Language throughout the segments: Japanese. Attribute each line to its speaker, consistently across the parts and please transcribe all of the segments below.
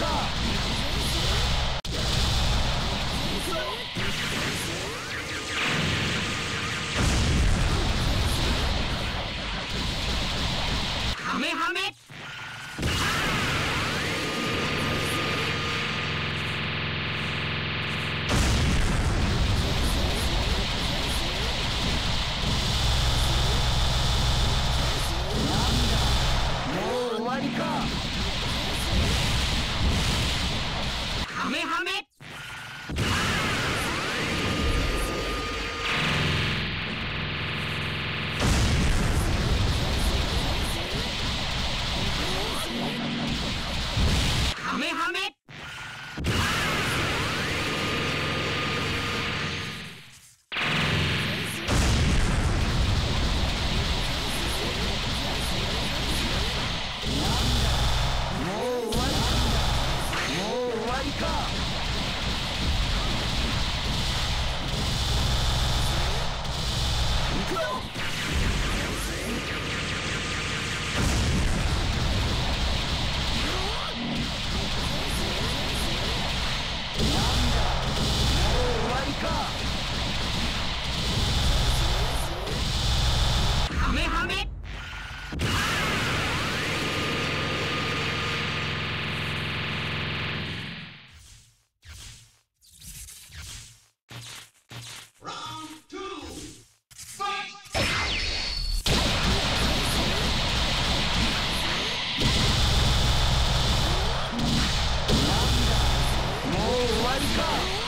Speaker 1: Come! Go!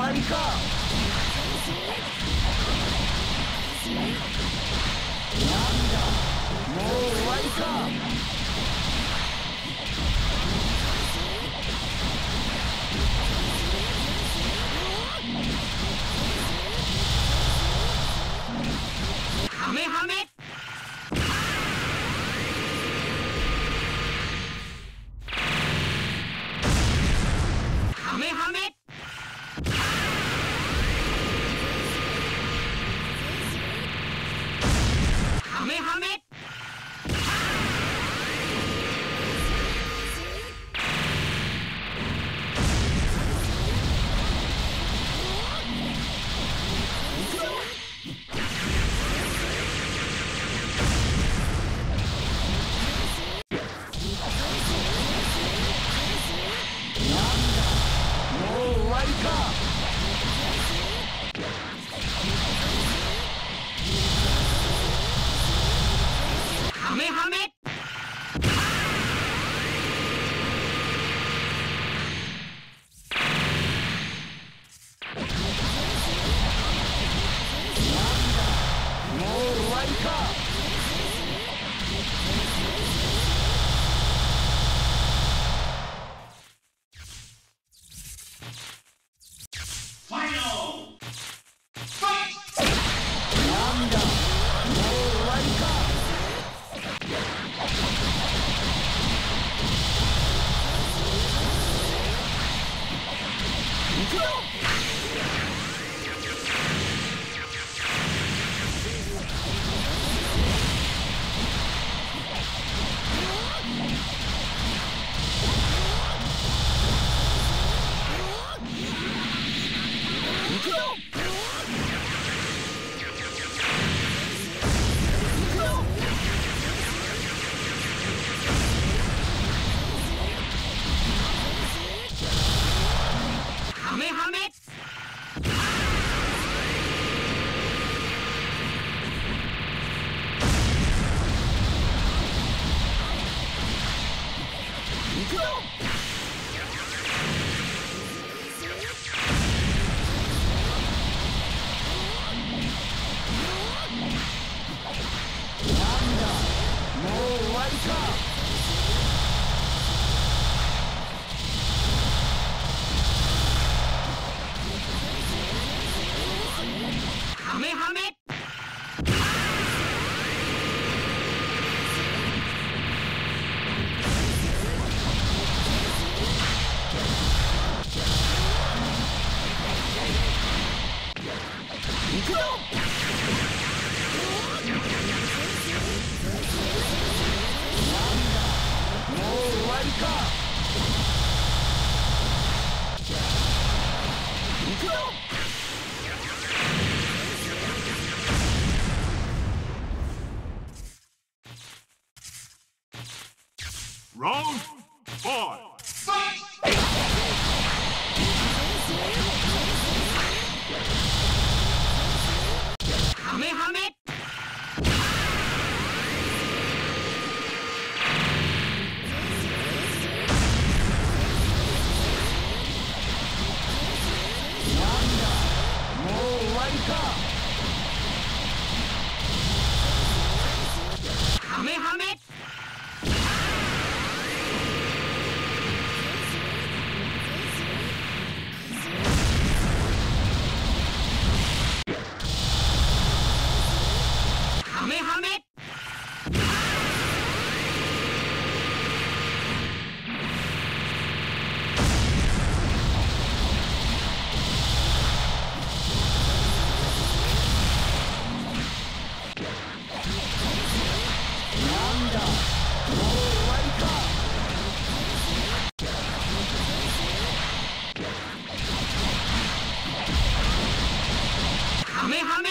Speaker 1: わりかだもう終わりか
Speaker 2: ハメハメ
Speaker 3: Go! Round four.
Speaker 2: メハメ